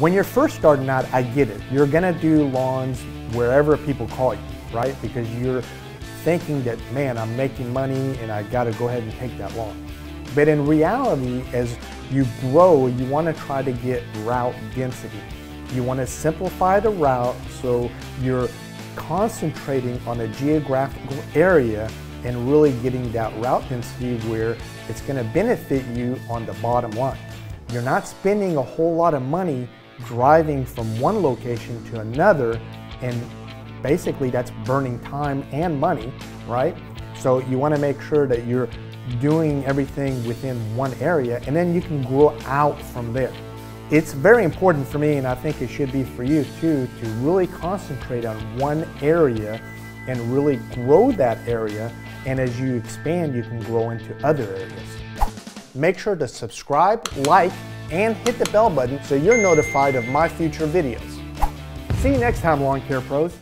When you're first starting out, I get it. You're gonna do lawns wherever people call you, right? Because you're thinking that, man, I'm making money and I gotta go ahead and take that lawn. But in reality, as you grow, you wanna try to get route density. You wanna simplify the route so you're concentrating on a geographical area and really getting that route density where it's gonna benefit you on the bottom line. You're not spending a whole lot of money driving from one location to another and basically that's burning time and money, right? So you wanna make sure that you're doing everything within one area and then you can grow out from there. It's very important for me and I think it should be for you too to really concentrate on one area and really grow that area and as you expand you can grow into other areas. Make sure to subscribe, like, and hit the bell button so you're notified of my future videos. See you next time, Lawn Care Pros.